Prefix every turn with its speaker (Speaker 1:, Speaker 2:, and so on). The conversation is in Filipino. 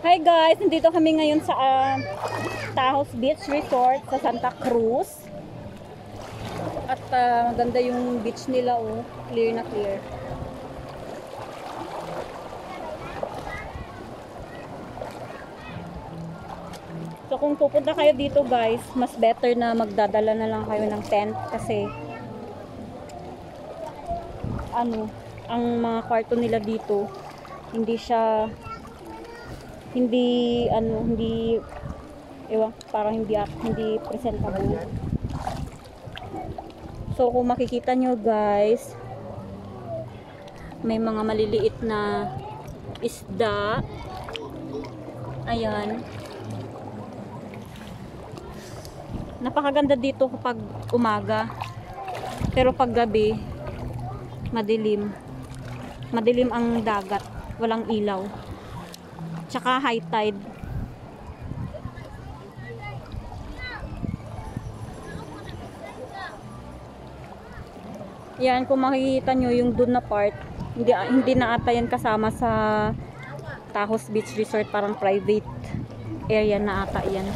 Speaker 1: Hi guys, nandito kami ngayon sa ah, Taos Beach Resort sa Santa Cruz. At ah, maganda yung beach nila oh, clear na clear. So kung pupunta kayo dito guys, mas better na magdadala na lang kayo ng tent kasi ano, ang mga kwarto nila dito hindi siya hindi ano hindi ewan parang hindi hindi presentable. So kung makikita nyo guys may mga maliliit na isda. Ayan. Napakaganda dito kapag umaga. Pero pag gabi madilim. Madilim ang dagat. Walang ilaw tsaka high tide. Yan kung makikita nyo yung dun na part hindi, hindi na ata yan kasama sa Tahos Beach Resort parang private area na ata yan